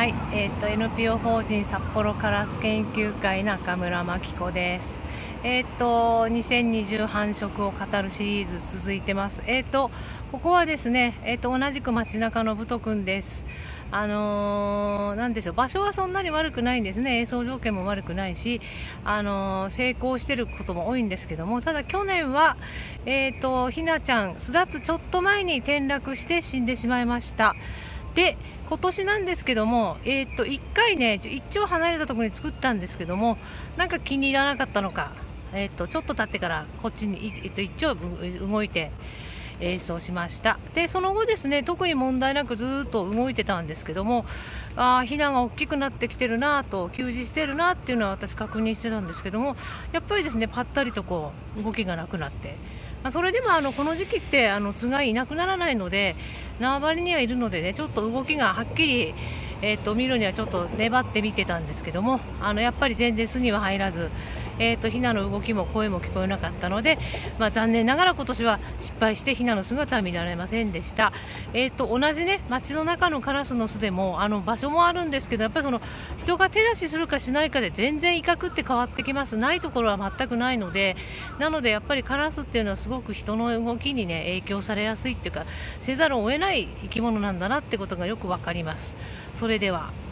はい、え、ー、と NPO 法人札幌カラス研究会中村真紀子です。えっ、ー、と2020繁殖を語るシリーズ続いてます。えっ、ー、とここはですね、えっ、と同じく街中のぶとくんです。あの、なんでしょう場所はそんなに悪くないんですね、映像条件も悪くないし、あの、成功してることも多いんですけども、ただ去年は、えーと、ひなちゃん、巣立つちょっと前に転落して死んでしまいました。で、今年なんですけども、えー、と、1回ね、一丁離れたところに作ったんですけども、なんか気に入らなかったのか、えー、と、ちょっと経ってからこっちに、えー、と一丁動いて、演奏しました。でその後ですね特に問題なくずっと動いてたんですけどもああひなが大きくなってきてるなと休止してるなっていうのは私確認してたんですけどもやっぱりですねぱったりとこう動きがなくなってまそれでもあのこの時期ってあのつがいなくならないので縄張りにはいるのでねちょっと動きがはっきりえーと、見るにはちょっと粘って見てたんですけどもあのやっぱり全然巣には入らず、えーと、ひなの動きも声も聞こえなかったので、まあ、残念ながら今年は失敗してひなの姿は見られませんでした、えーと、と同じね街の中のカラスの巣でもあの場所もあるんですけどやっぱりその人が手出しするかしないかで全然威嚇って変わってきます。ないところは全くないのでなのでやっぱりカラスっていうのはすごく人の動きにね影響されやすいっていうかせざるを得ない生き物なんだなってことがよくわかります。それでは。